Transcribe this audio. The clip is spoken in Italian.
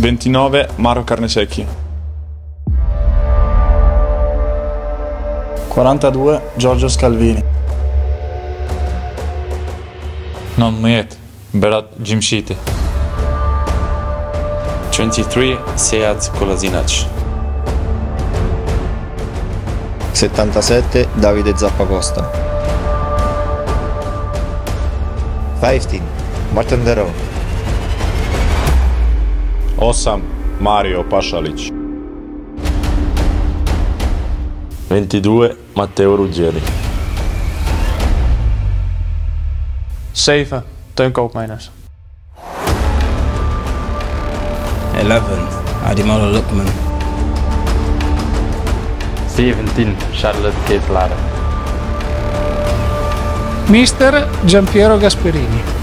29 Maro Carnesecchi. 42 Giorgio Scalvini. Nëndmjet, Berat Gjimshiti. 23 Sead Kolasinac. 77 Davide Zappacosta 15 Martin Dero 8 Mario Pasalic 22 Matteo Ruggeri. 7 Teun Koopmeiners 11 Adimola Lukman 17 Charlotte Ketlare. Mister Giampiero Gasperini